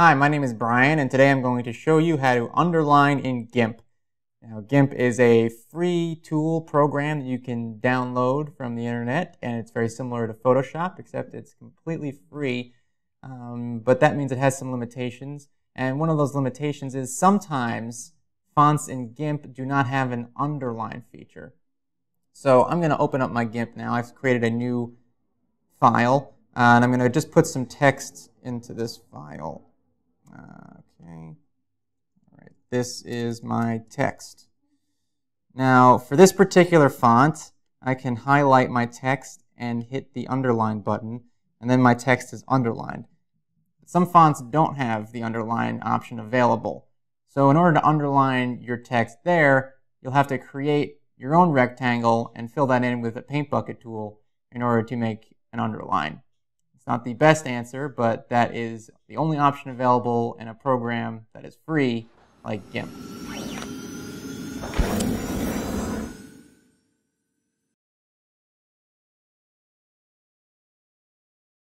Hi, my name is Brian, and today I'm going to show you how to underline in GIMP. Now, GIMP is a free tool program that you can download from the internet, and it's very similar to Photoshop, except it's completely free. Um, but that means it has some limitations, and one of those limitations is sometimes fonts in GIMP do not have an underline feature. So I'm going to open up my GIMP now. I've created a new file, uh, and I'm going to just put some text into this file. Okay. All right. This is my text. Now, for this particular font, I can highlight my text and hit the underline button, and then my text is underlined. Some fonts don't have the underline option available. So in order to underline your text there, you'll have to create your own rectangle and fill that in with a paint bucket tool in order to make an underline not the best answer, but that is the only option available in a program that is free like GIMP.